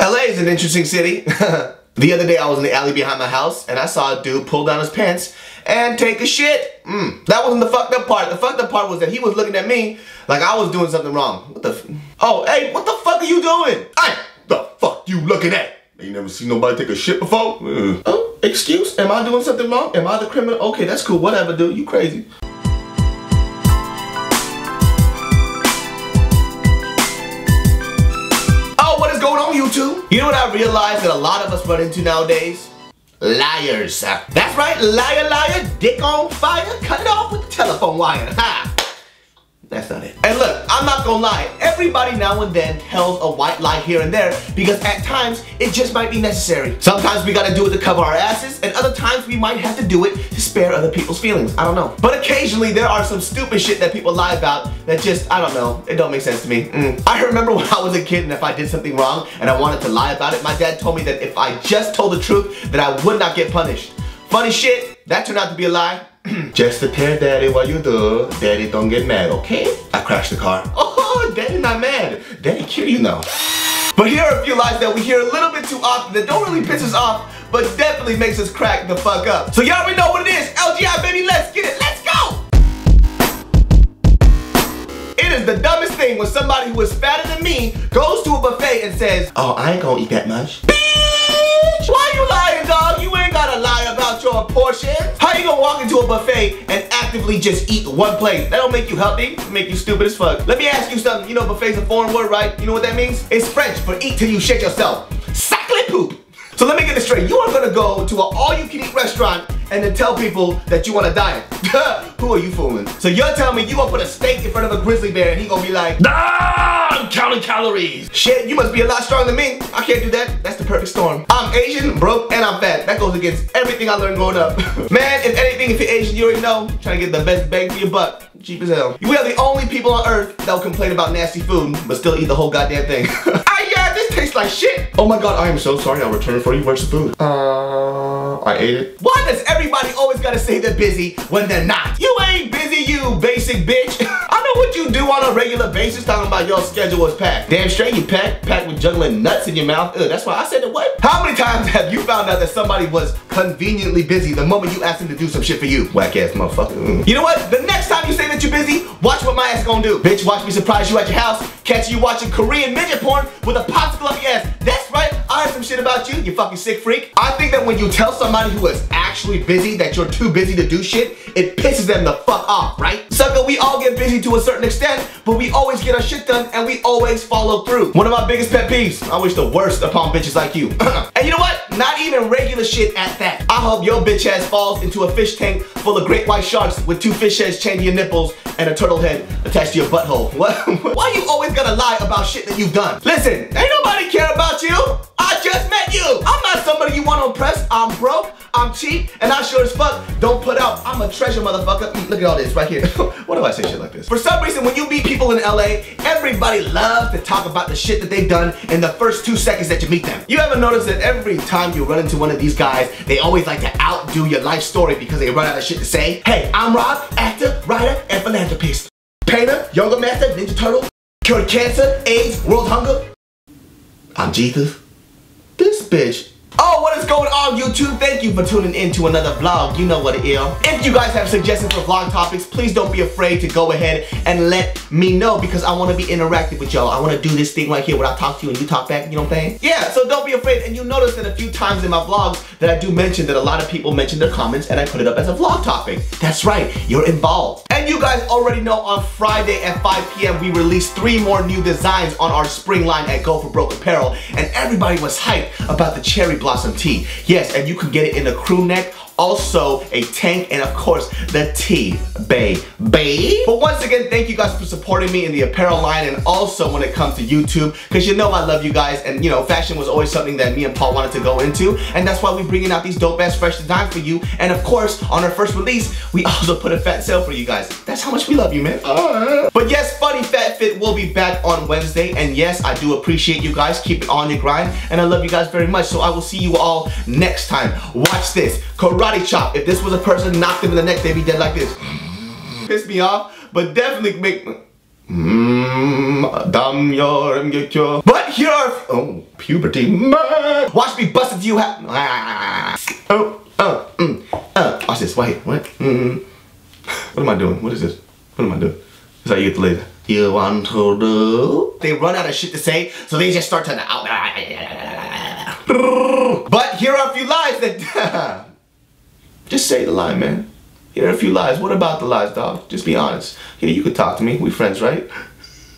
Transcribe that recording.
LA is an interesting city. the other day I was in the alley behind my house and I saw a dude pull down his pants and take a shit. Mm, that wasn't the fucked up part. The fucked up part was that he was looking at me like I was doing something wrong. What the Oh, hey, what the fuck are you doing? Hey, the fuck you looking at? You never seen nobody take a shit before? Mm. Oh, excuse? Am I doing something wrong? Am I the criminal? Okay, that's cool. Whatever, dude. You crazy. YouTube? You know what I realized that a lot of us run into nowadays? Liars. That's right, liar, liar, dick on fire, cut it off with the telephone wire. Ha! That's not it. And look, I'm not gonna lie, everybody now and then tells a white lie here and there because at times it just might be necessary. Sometimes we gotta do it to cover our asses and other times we might have to do it to spare other people's feelings. I don't know. But occasionally there are some stupid shit that people lie about that just, I don't know, it don't make sense to me. Mm. I remember when I was a kid and if I did something wrong and I wanted to lie about it, my dad told me that if I just told the truth that I would not get punished. Funny shit, that turned out to be a lie. Just to tell daddy what you do, daddy don't get mad, okay? I crashed the car. Oh, daddy not mad. Daddy kill you now. But here are a few lies that we hear a little bit too often that don't really piss us off, but definitely makes us crack the fuck up. So y'all already know what it is. LGI, baby, let's get it. Let's go! It is the dumbest thing when somebody who is fatter than me goes to a buffet and says, Oh, I ain't gonna eat that much. How you gonna walk into a buffet and actively just eat one plate? That don't make you healthy, make you stupid as fuck. Let me ask you something. You know buffet's a foreign word, right? You know what that means? It's French for eat till you shit yourself. Sacre poop. So let me get this straight. You are gonna go to an all-you-can-eat restaurant and then tell people that you want to diet. Who are you fooling? So you're telling me you gonna put a steak in front of a grizzly bear and he gonna be like, Nah, I'm counting calories. Shit, you must be a lot stronger than me. I can't do that. That's the perfect storm. I'm Asian, broke, and I'm fat. That goes against everything I learned growing up. Man, if anything, if you're Asian, you already know. Trying to get the best bang for your buck. Cheap as hell. We are the only people on earth that will complain about nasty food, but still eat the whole goddamn thing. ah yeah, this tastes like shit. Oh my god, I am so sorry. I'll return it for you. Where's the food? Uh, I ate it. Why does everybody always gotta say they're busy when they're not? You ain't busy, you basic bitch. I know what you do on a regular basis talking about your schedule is packed. Damn straight you packed, packed with juggling nuts in your mouth. Ugh, that's why I said it what? How many times have you found out that somebody was conveniently busy the moment you asked them to do some shit for you? Whack ass motherfucker. Mm. You know what? The next time you say that you're busy, watch what my ass gonna do. Bitch, watch me surprise you at your house, catch you watching Korean midget porn with a popsicle up your ass. Shit about you, you fucking sick freak. I think that when you tell somebody who is actually busy that you're too busy to do shit, it pisses them the fuck off, right? Sucker, we all get busy to a certain extent, but we always get our shit done and we always follow through. One of my biggest pet peeves, I wish the worst upon bitches like you. and you know what? Not even regular shit at that. I hope your bitch ass falls into a fish tank full of great white sharks with two fish heads chained to your nipples and a turtle head attached to your butthole. What? Why you always gotta lie about shit that you've done? Listen, ain't nobody care about you. You want to impress. I'm broke, I'm cheap, and I sure as fuck don't put out. I'm a treasure motherfucker. Mm, look at all this right here. What do I say shit like this? For some reason, when you meet people in LA, everybody loves to talk about the shit that they've done in the first two seconds that you meet them. You ever notice that every time you run into one of these guys, they always like to outdo your life story because they run out of shit to say? Hey, I'm Rob, actor, writer, and philanthropist. Painter, yoga master, Ninja Turtle, cured cancer, AIDS, world hunger. I'm Jesus. This bitch What is going on YouTube? Thank you for tuning in to another vlog. You know what it is. If you guys have suggestions for vlog topics, please don't be afraid to go ahead and let me know because I want to be interactive with y'all. I want to do this thing right here where I talk to you and you talk back, you know what I'm saying? Yeah, so don't be afraid. And you notice that a few times in my vlogs that I do mention that a lot of people mention their comments and I put it up as a vlog topic. That's right, you're involved. And you guys already know on Friday at 5 p.m. we released three more new designs on our spring line at Go For Broke Apparel and everybody was hyped about the cherry blossom tee. Yes, and you can get it in a crew neck also a tank, and of course, the T-Bay Bay. But once again, thank you guys for supporting me in the apparel line and also when it comes to YouTube, because you know I love you guys, and you know, fashion was always something that me and Paul wanted to go into, and that's why we're bringing out these dope-ass fresh designs for you, and of course, on our first release, we also put a fat sale for you guys. That's how much we love you, man. But yes, Funny Fat Fit will be back on Wednesday, and yes, I do appreciate you guys. Keep it on your grind, and I love you guys very much, so I will see you all next time. Watch this. Karate karate chop. If this was a person knocked him in the neck, they'd be dead like this. Piss me off, but definitely make damn your get your. But here are oh puberty. Watch me bust it to you. Oh, uh, mm, uh. Watch this. Wait, what? Mm. What am I doing? What is this? What am I doing? This is how you get the laser. You want to do? They run out of shit to say, so they just start to out. But here are a few lies that. just say the lie, man. Here are a few lies. What about the lies, dog? Just be honest. Here, you could talk to me. We friends, right?